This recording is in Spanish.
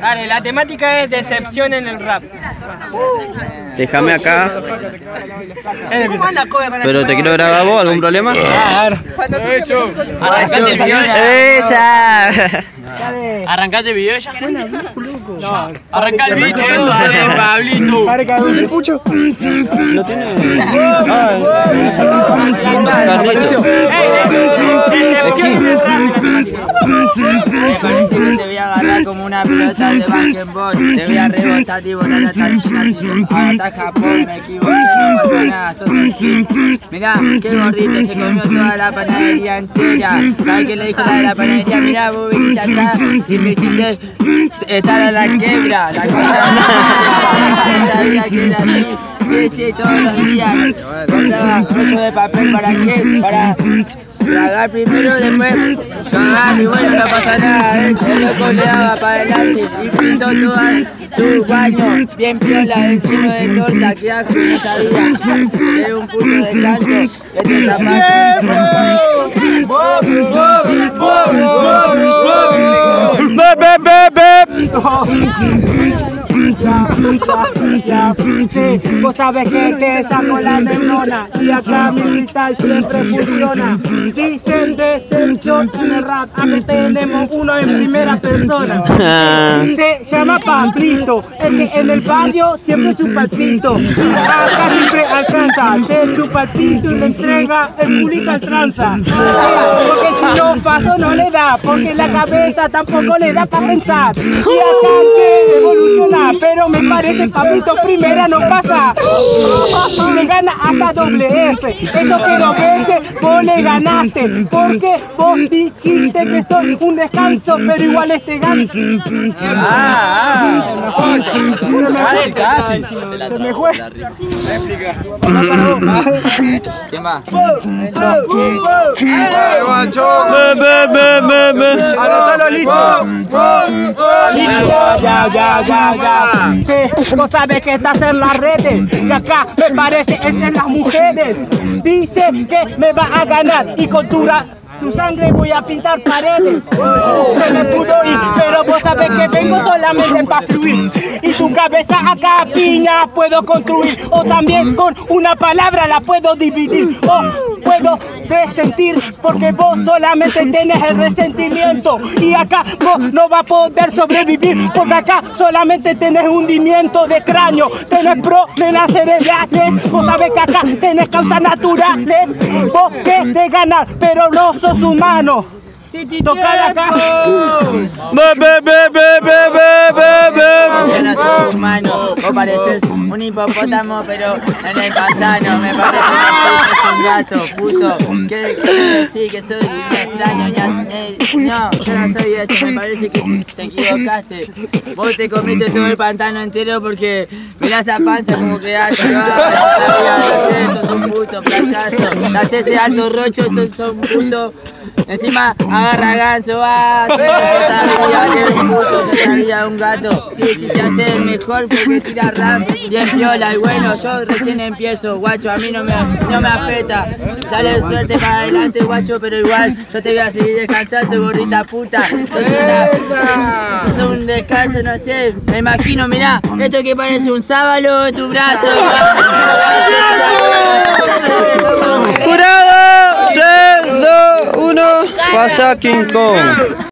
Dale, la temática es decepción en el rap. Déjame acá. Pero te quiero grabar vos, ¿algún problema? Arrancate el video ya. ¡Esa! Arrancate el video ya. Arrancá el video. Pablito. ¿Lo tiene? Carlito. Me parece que te voy a agarrar una pelota de basquetbol. Te voy a rebotar y volar hasta China si hasta Japón. Me equivoqué, no pasa nada, sos qué gordito, se comió toda la panadería entera. ¿Sabes qué le dijo la de la panadería? Mirá, vos viniste acá y me hiciste estar a la quebra. La quebra. Sabía que era así. Sí, sí, todos los días. Rollo de papel para qué? Para tragar primero, después cagar y bueno, no pasa nada. ¿eh? El loco le daba para adelante y pintó todo su baño bien piola, lleno de torta, que asco, no sabía. Es un puto descanso. Este Bep, sabes que te saco la neurona y acá mi cristal siempre funciona. Dicen decepción en el rap, aquí tenemos uno en primera persona. Ah, Se llama Pablito, el que en el barrio siempre chupa el pito. Acá siempre alcanza, se chupa el pito y le entrega el culito al tranza. Porque si no paso no le da, porque la cabeza tampoco le da para pensar. Y acá que evoluciona, pero me parece Pablito primera no pasa. Le gana hasta doble F, eso que dos veces vos le ganaste, porque vos dijiste que soy un descanso, pero igual este ganso. Casi, casi. Se me fue. Bep. Anotalo listo. Ya, ya, ya, ya. Vos sabes que estás en las redes. Y acá me parece es en las mujeres. Dice que me va a ganar y con tu, tu sangre voy a pintar paredes. Se me pudo ir, pero vos sabes que vengo solamente para fluir. Y tu cabeza acá piña puedo construir. O también con una palabra la puedo dividir. O puedo resentir porque vos solamente tenés el resentimiento. Y acá vos no vas a poder sobrevivir porque acá solamente tenés hundimiento de cráneo. Tenés problemas cerebrales. Vos sabés que acá tenés causas naturales. Vos querés ganar, pero no sos humano. Tocar acá. Hipopótamo, pero en el pantano me parece que un gato, puto. ¿Qué qué decir que soy un extraño? eh, No, yo no soy eso, me parece que te equivocaste. Vos te comiste todo el pantano entero porque mirá esa panza como que hace, sos un puto payaso. Te haces ese alto rocho, sos un puto. Encima agarra ganso, va. Era un gato. Sí, sí, se hace el mejor porque tira rap bien viola. Y bueno, yo recién empiezo, guacho, a mí no me, no me afecta. Dale suerte para adelante, guacho, pero igual yo te voy a seguir descansando, gordita puta. Sos un descanso, no sé. Me imagino, mirá, esto que parece un sábalo en tu brazo. King Kong.